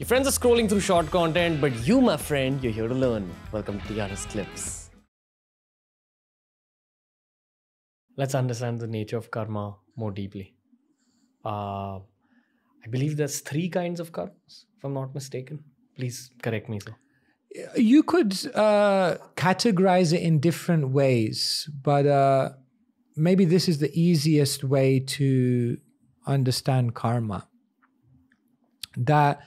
Your friends are scrolling through short content, but you, my friend, you're here to learn. Welcome to TRS Clips. Let's understand the nature of karma more deeply. Uh, I believe there's three kinds of karmas, if I'm not mistaken. Please correct me, sir. You could uh, categorize it in different ways, but uh, maybe this is the easiest way to understand karma. That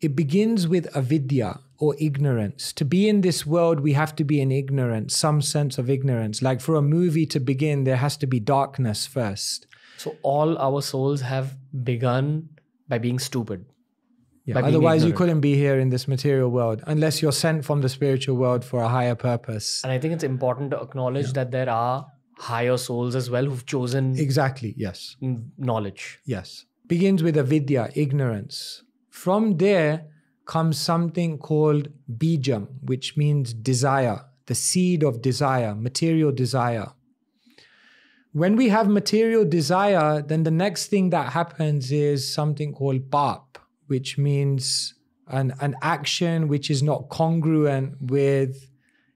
it begins with avidya or ignorance. To be in this world, we have to be in ignorance, some sense of ignorance. Like for a movie to begin, there has to be darkness first. So all our souls have begun by being stupid. Yeah. Otherwise, you couldn't be here in this material world unless you're sent from the spiritual world for a higher purpose. And I think it's important to acknowledge that there are higher souls as well who've chosen Exactly. Yes. knowledge. Yes. Begins with avidya, ignorance. From there comes something called bijam, which means desire, the seed of desire, material desire. When we have material desire, then the next thing that happens is something called pap, which means an, an action which is not congruent with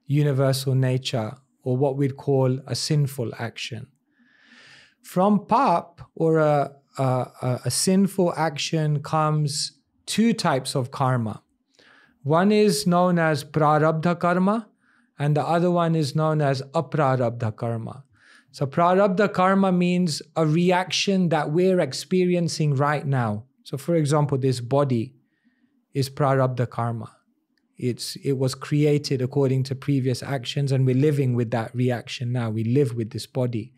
universal nature or what we'd call a sinful action. From pap or a, a, a, a sinful action comes two types of karma. One is known as prarabdha karma, and the other one is known as aprarabdha karma. So, prarabdha karma means a reaction that we're experiencing right now. So, for example, this body is prarabdha karma. It's it was created according to previous actions, and we're living with that reaction now. We live with this body.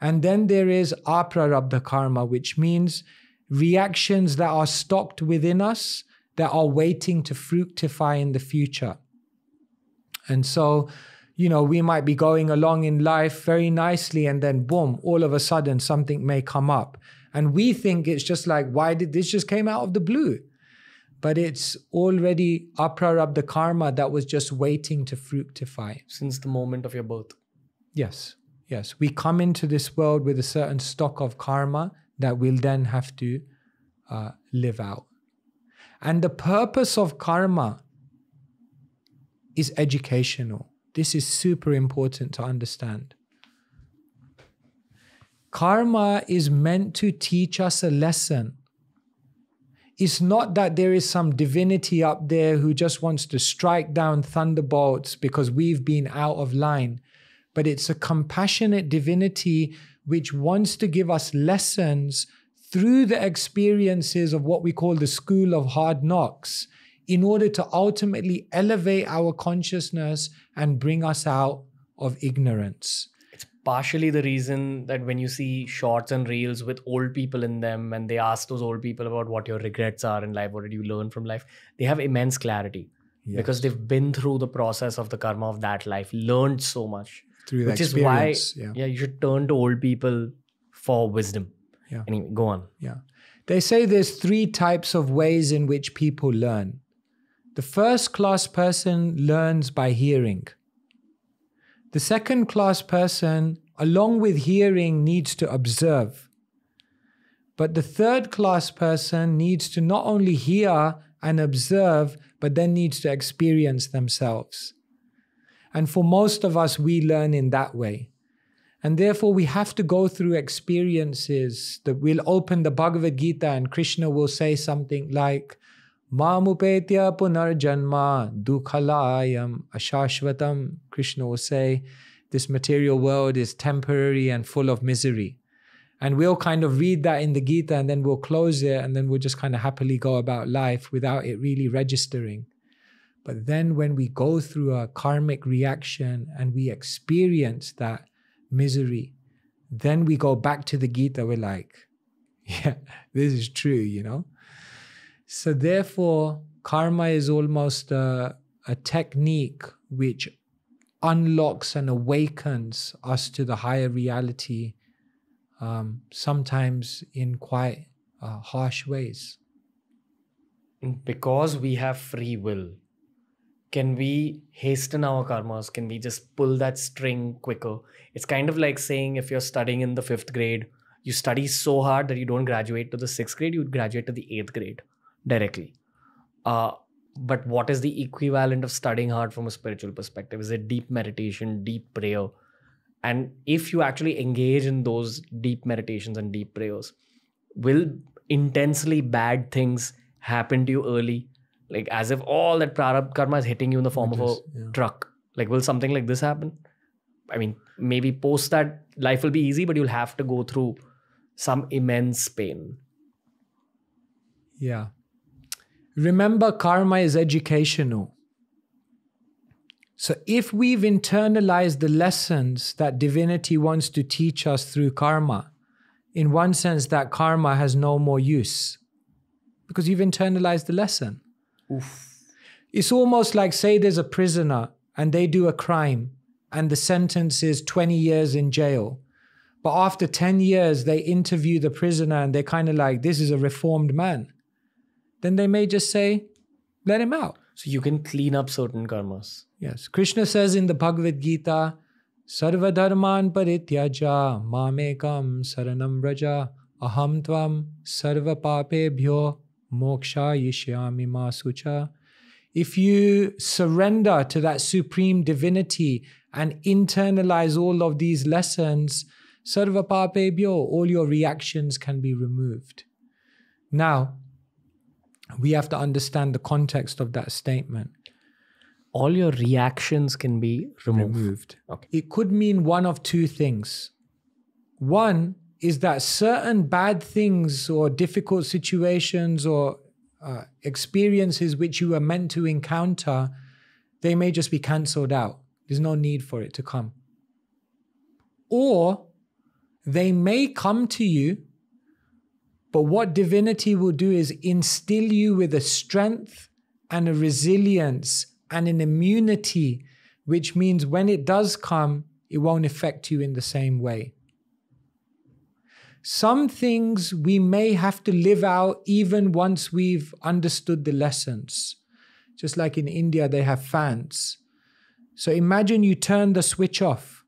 And then there is aprarabdha karma, which means reactions that are stocked within us that are waiting to fructify in the future. And so, you know, we might be going along in life very nicely, and then boom, all of a sudden something may come up. And we think it's just like, why did this just came out of the blue? But it's already aprarabdha karma that was just waiting to fructify. Since the moment of your birth. Yes, yes. We come into this world with a certain stock of karma that we'll then have to uh, live out. And the purpose of karma is educational. This is super important to understand. Karma is meant to teach us a lesson. It's not that there is some divinity up there who just wants to strike down thunderbolts because we've been out of line but it's a compassionate divinity which wants to give us lessons through the experiences of what we call the school of hard knocks in order to ultimately elevate our consciousness and bring us out of ignorance. It's partially the reason that when you see shorts and reels with old people in them and they ask those old people about what your regrets are in life, what did you learn from life, they have immense clarity because they've been through the process of the karma of that life, learned so much. Through the which is why yeah. yeah. you should turn to old people for wisdom. Yeah. Anyway, go on. Yeah. They say there's three types of ways in which people learn. The first class person learns by hearing. The second class person, along with hearing, needs to observe. But the third class person needs to not only hear and observe, but then needs to experience themselves. And for most of us, we learn in that way. And therefore, we have to go through experiences that we'll open the Bhagavad Gita and Krishna will say something like, Mamupetya punarjanma dukhalayam ashashvatam. Krishna will say, this material world is temporary and full of misery. And we'll kind of read that in the Gita and then we'll close it and then we'll just kind of happily go about life without it really registering. But then when we go through a karmic reaction and we experience that misery, then we go back to the Gita, we're like, yeah, this is true, you know? So therefore, karma is almost a, a technique which unlocks and awakens us to the higher reality, um, sometimes in quite uh, harsh ways. Because we have free will, can we hasten our karmas? Can we just pull that string quicker? It's kind of like saying if you're studying in the fifth grade, you study so hard that you don't graduate to the sixth grade, you graduate to the eighth grade. directly. Uh, but what is the equivalent of studying hard from a spiritual perspective? Is it deep meditation, deep prayer? And if you actually engage in those deep meditations and deep prayers, will intensely bad things happen to you early? Like as if all that prarabdha karma is hitting you in the form of a yeah. truck. Like, will something like this happen? I mean, maybe post that life will be easy, but you'll have to go through some immense pain. Yeah. Remember, karma is educational. So, if we've internalized the lessons that divinity wants to teach us through karma, in one sense, that karma has no more use because you've internalized the lesson. Oof. It's almost like, say, there's a prisoner and they do a crime and the sentence is 20 years in jail. But after 10 years, they interview the prisoner and they're kind of like, this is a reformed man. Then they may just say, let him out. So you can clean up certain karmas. Yes. Krishna says in the Bhagavad Gita, Sarva dharman parityaja mamekam saranam braja aham tvam sarva papebhyo moksha yishyami masucha. If you surrender to that supreme divinity and internalize all of these lessons, sarva papebhyo, all your reactions can be removed. Now, we have to understand the context of that statement. All your reactions can be removed. Removed. Okay. It could mean one of two things. One is that certain bad things or difficult situations or uh, experiences which you are meant to encounter, they may just be cancelled out. There's no need for it to come. Or they may come to you, but what divinity will do is instill you with a strength and a resilience and an immunity, which means when it does come, it won't affect you in the same way. Some things we may have to live out even once we've understood the lessons. Just like in India, they have fans. So imagine you turn the switch off.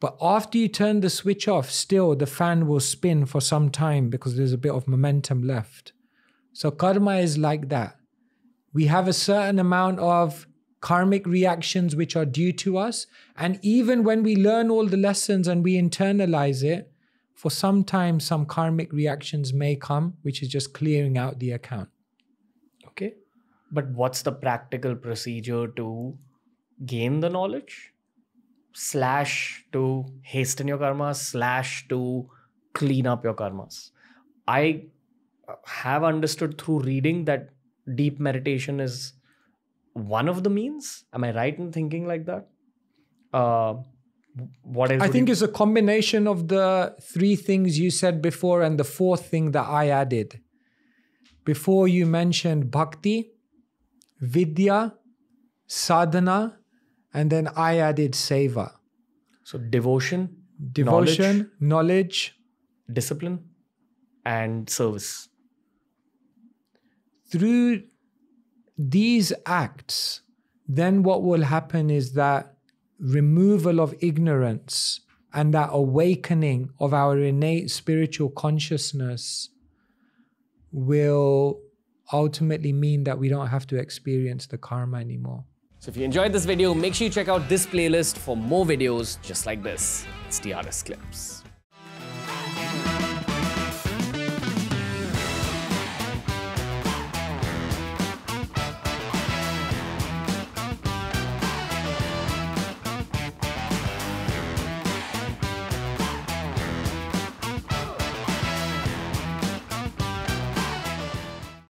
But after you turn the switch off, still the fan will spin for some time because there's a bit of momentum left. So karma is like that. We have a certain amount of karmic reactions which are due to us. And even when we learn all the lessons and we internalize it, for some time, some karmic reactions may come, which is just clearing out the account. Okay. But what's the practical procedure to gain the knowledge? Slash to hasten your karmas, slash to clean up your karmas. I have understood through reading that deep meditation is one of the means. Am I right in thinking like that? Uh, what else? I think you- it's a combination of the three things you said before and the fourth thing that I added. Before you mentioned bhakti, vidya, sadhana, and then I added seva. so devotion, Devotion, knowledge, discipline, and service. through these acts, then what will happen is that removal of ignorance and that awakening of our innate spiritual consciousness will ultimately mean that we don't have to experience the karma anymore. So if you enjoyed this video, make sure you check out this playlist for more videos just like this. It's TRS Clips.